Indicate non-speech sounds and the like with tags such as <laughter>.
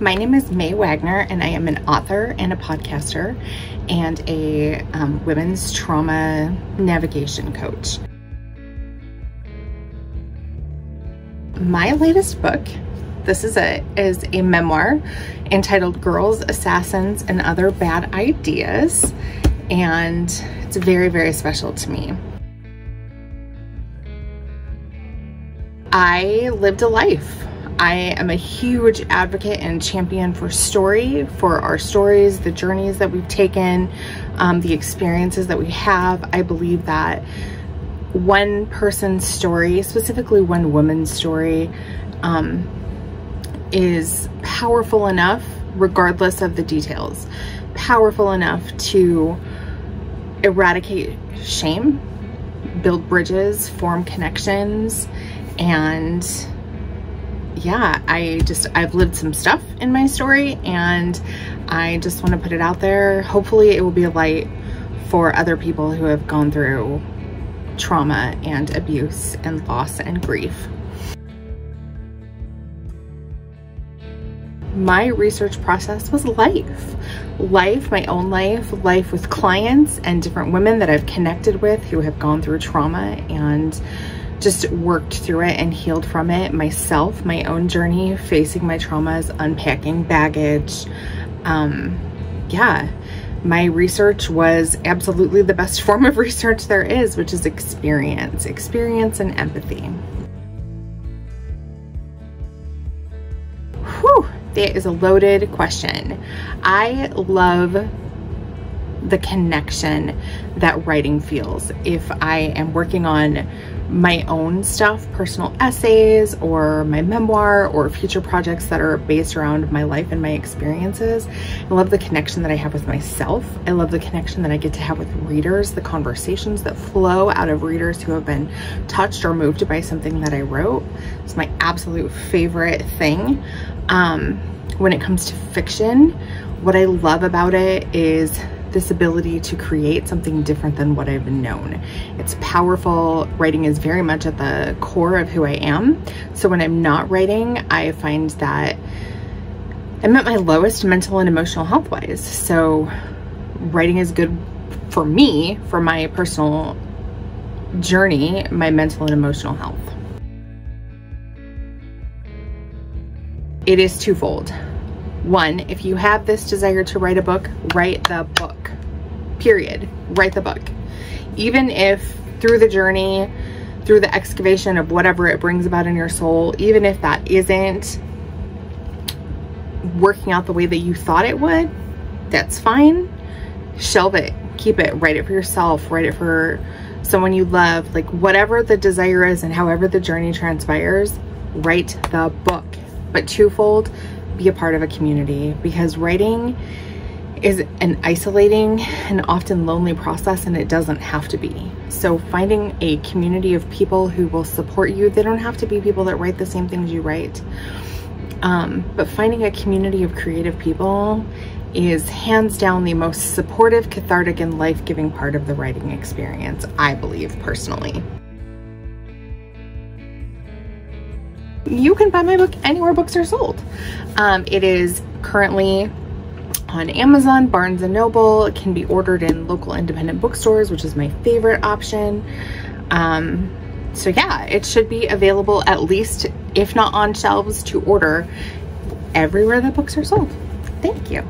My name is Mae Wagner, and I am an author and a podcaster and a um, women's trauma navigation coach. My latest book, this is a is a memoir entitled Girls, Assassins, and Other Bad Ideas, and it's very, very special to me. I lived a life I am a huge advocate and champion for story, for our stories, the journeys that we've taken, um, the experiences that we have. I believe that one person's story, specifically one woman's story, um, is powerful enough, regardless of the details, powerful enough to eradicate shame, build bridges, form connections, and yeah, I just, I've lived some stuff in my story and I just want to put it out there. Hopefully it will be a light for other people who have gone through trauma and abuse and loss and grief. My research process was life. Life, my own life, life with clients and different women that I've connected with who have gone through trauma and just worked through it and healed from it myself, my own journey, facing my traumas, unpacking baggage. Um, yeah, my research was absolutely the best <laughs> form of research there is, which is experience, experience and empathy. Whew, that is a loaded question. I love the connection that writing feels. If I am working on my own stuff, personal essays or my memoir or future projects that are based around my life and my experiences. I love the connection that I have with myself. I love the connection that I get to have with readers, the conversations that flow out of readers who have been touched or moved by something that I wrote. It's my absolute favorite thing. Um, when it comes to fiction, what I love about it is this ability to create something different than what I've known. It's powerful. Writing is very much at the core of who I am. So when I'm not writing, I find that I'm at my lowest mental and emotional health wise. So writing is good for me, for my personal journey, my mental and emotional health. It is twofold. One, if you have this desire to write a book, write the book, period. Write the book. Even if through the journey, through the excavation of whatever it brings about in your soul, even if that isn't working out the way that you thought it would, that's fine. Shelve it, keep it, write it for yourself, write it for someone you love, like whatever the desire is and however the journey transpires, write the book. But twofold, be a part of a community because writing is an isolating and often lonely process and it doesn't have to be. So finding a community of people who will support you, they don't have to be people that write the same things you write. Um, but finding a community of creative people is hands down the most supportive, cathartic, and life-giving part of the writing experience, I believe personally. You can buy my book anywhere books are sold. Um, it is currently on Amazon, Barnes & Noble. It can be ordered in local independent bookstores, which is my favorite option. Um, so yeah, it should be available at least, if not on shelves, to order everywhere that books are sold. Thank you.